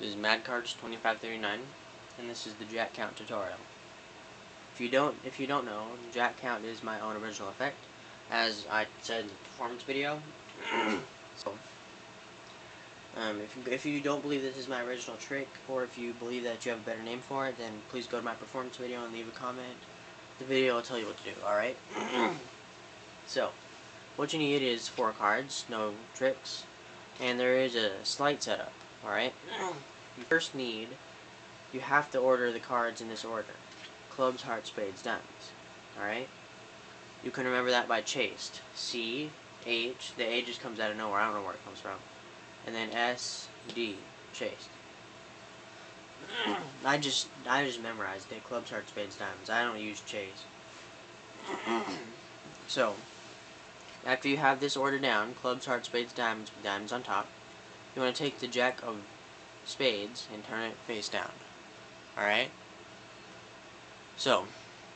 This is MadCards2539, and this is the jack count tutorial. If you don't, if you don't know, jack count is my own original effect, as I said in the performance video. so, um, if you, if you don't believe this is my original trick, or if you believe that you have a better name for it, then please go to my performance video and leave a comment. The video will tell you what to do. All right. so, what you need is four cards, no tricks, and there is a slight setup. All right you first need, you have to order the cards in this order. Clubs, hearts, spades, diamonds. Alright? You can remember that by chased. C, H, the A just comes out of nowhere, I don't know where it comes from. And then S, D, chased. I just, I just memorized it. Clubs, hearts, spades, diamonds. I don't use chase. so, after you have this order down, clubs, hearts, spades, diamonds, diamonds on top, you want to take the jack of spades and turn it face down. Alright? So,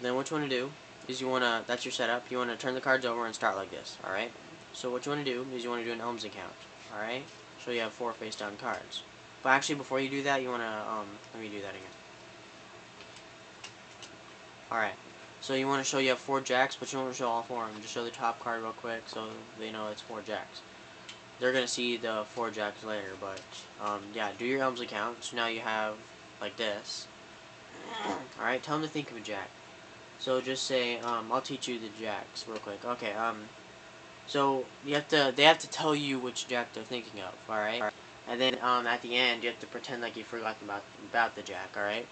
then what you want to do is you want to, that's your setup, you want to turn the cards over and start like this. Alright? So what you want to do is you want to do an Elmsley count. Alright? So you have four face down cards. But actually before you do that, you want to, um, let me do that again. Alright. So you want to show you have four jacks, but you don't want to show all four of them. Just show the top card real quick so they know it's four jacks they're gonna see the four jacks later, but um, yeah, do your Elmsley count. So now you have like this. All right, tell them to think of a jack. So just say, um, I'll teach you the jacks real quick. Okay, um, so you have to, they have to tell you which jack they're thinking of. All right, and then um, at the end you have to pretend like you forgot about about the jack. All right.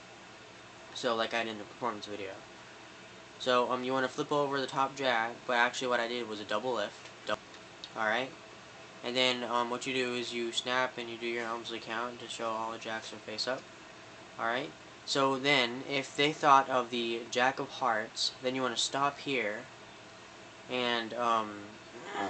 So like I did in the performance video. So um, you want to flip over the top jack, but actually what I did was a double lift. All right. And then um, what you do is you snap and you do your Elmsley count to show all the jacks are face up. Alright? So then, if they thought of the Jack of Hearts, then you want to stop here. And, um...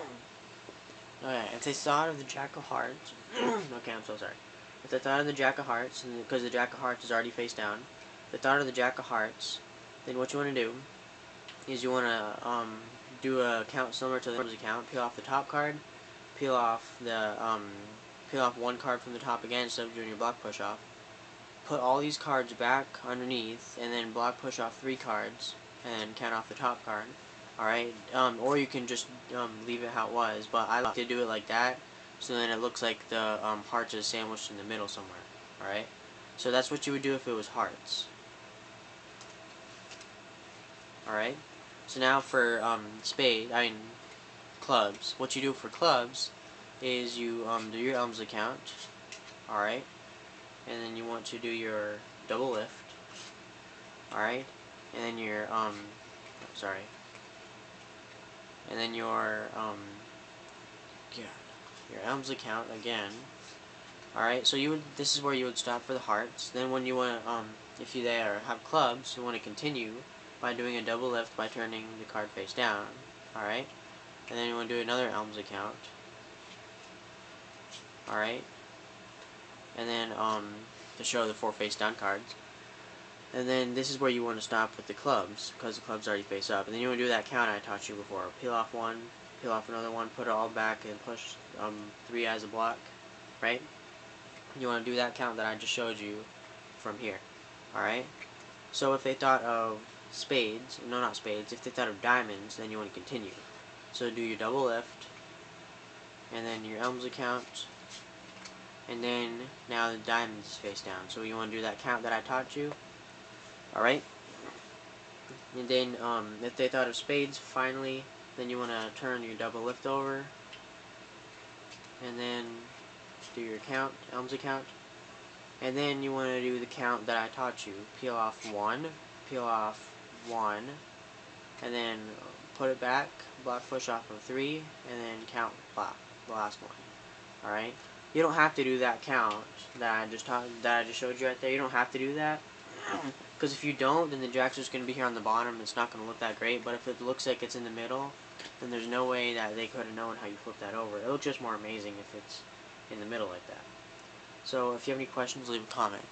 Okay, if they thought of the Jack of Hearts... okay, I'm so sorry. If they thought of the Jack of Hearts, because the Jack of Hearts is already face down, if they thought of the Jack of Hearts, then what you want to do is you want to um, do a count similar to the Elmsley count, peel off the top card, peel off the um, peel off one card from the top again instead of doing your block push off. Put all these cards back underneath and then block push off three cards and count off the top card. Alright, um, or you can just um, leave it how it was, but I like to do it like that so then it looks like the um, hearts is sandwiched in the middle somewhere. Alright, so that's what you would do if it was hearts. Alright, so now for um, spade, I mean clubs. What you do for clubs is you um, do your Elmsley count, alright, and then you want to do your double lift, alright, and then your, um, sorry, and then your, um, yeah, your Elmsley count again, alright, so you would, this is where you would stop for the hearts, then when you want to, um, if you there have clubs, you want to continue by doing a double lift by turning the card face down, alright, and then you want to do another Elmsley count. Alright. And then, um, to show the four face down cards. And then this is where you want to stop with the clubs, because the clubs already face up. And then you want to do that count I taught you before. Peel off one, peel off another one, put it all back, and push um, three as a block. Right? You want to do that count that I just showed you from here. Alright? So if they thought of spades, no not spades, if they thought of diamonds, then you want to continue. So do your double lift, and then your elms count, and then now the diamonds face down. So you want to do that count that I taught you. Alright? And then um, if they thought of spades, finally, then you want to turn your double lift over, and then do your count, elms count. And then you want to do the count that I taught you. Peel off one, peel off one, and then put it back, block push off of three, and then count block, the last one. Alright? You don't have to do that count that I just taught, that I just showed you right there. You don't have to do that. Because if you don't, then the jack's just going to be here on the bottom. It's not going to look that great. But if it looks like it's in the middle, then there's no way that they could have known how you flip that over. It looks just more amazing if it's in the middle like that. So if you have any questions, leave a comment.